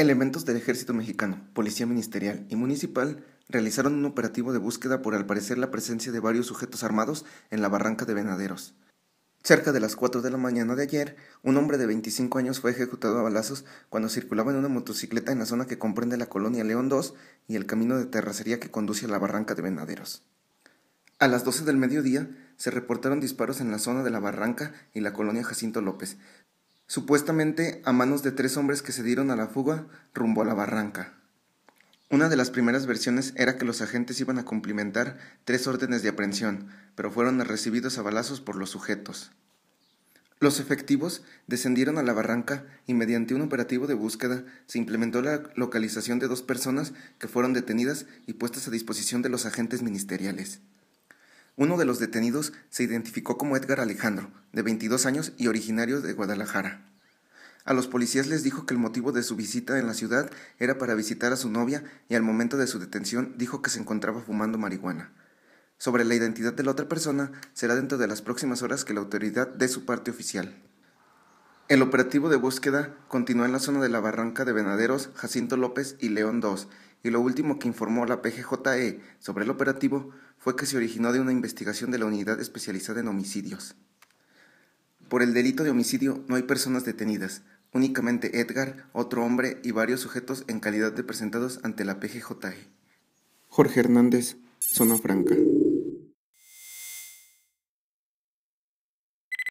Elementos del Ejército Mexicano, Policía Ministerial y Municipal realizaron un operativo de búsqueda por al parecer la presencia de varios sujetos armados en la barranca de Venaderos. Cerca de las 4 de la mañana de ayer, un hombre de 25 años fue ejecutado a balazos cuando circulaba en una motocicleta en la zona que comprende la colonia León 2 y el camino de terracería que conduce a la barranca de Venaderos. A las 12 del mediodía se reportaron disparos en la zona de la barranca y la colonia Jacinto López, supuestamente a manos de tres hombres que se dieron a la fuga rumbo a la barranca. Una de las primeras versiones era que los agentes iban a cumplimentar tres órdenes de aprehensión, pero fueron recibidos a balazos por los sujetos. Los efectivos descendieron a la barranca y mediante un operativo de búsqueda se implementó la localización de dos personas que fueron detenidas y puestas a disposición de los agentes ministeriales. Uno de los detenidos se identificó como Edgar Alejandro, de 22 años y originario de Guadalajara. A los policías les dijo que el motivo de su visita en la ciudad era para visitar a su novia y al momento de su detención dijo que se encontraba fumando marihuana. Sobre la identidad de la otra persona será dentro de las próximas horas que la autoridad dé su parte oficial. El operativo de búsqueda continuó en la zona de la barranca de Venaderos, Jacinto López y León II, y lo último que informó la PGJE sobre el operativo fue que se originó de una investigación de la Unidad Especializada en Homicidios. Por el delito de homicidio no hay personas detenidas, únicamente Edgar, otro hombre y varios sujetos en calidad de presentados ante la PGJE. Jorge Hernández, Zona Franca.